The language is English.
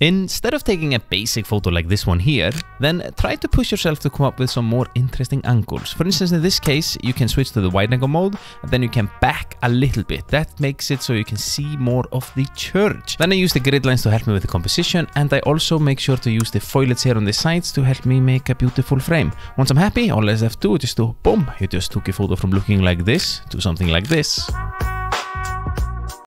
Instead of taking a basic photo like this one here, then try to push yourself to come up with some more interesting angles. For instance, in this case, you can switch to the wide angle mode, and then you can back a little bit. That makes it so you can see more of the church. Then I use the grid lines to help me with the composition, and I also make sure to use the foilets here on the sides to help me make a beautiful frame. Once I'm happy, all I have to do is just do boom, you just took a photo from looking like this to something like this.